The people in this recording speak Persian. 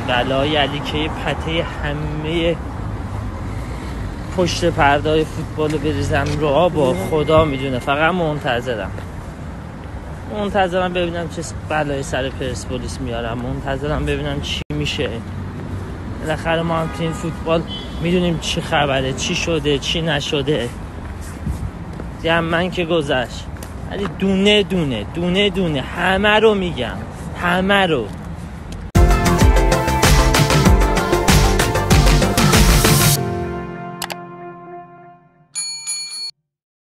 بلای علی که پته همه پشت پردای فوتبال رو بریزم رو با خدا می‌دونه. فقط منتظرم. منتظرم ببینم چه بلای سر پرسپولیس میارم. منتظرم ببینم چی میشه. بالاخره ما هم تو این فوتبال می‌دونیم چی خبره چی شده چی نشده. دیم من که گذشت. ولی دونه دونه دونه دونه همه رو میگم. همه رو.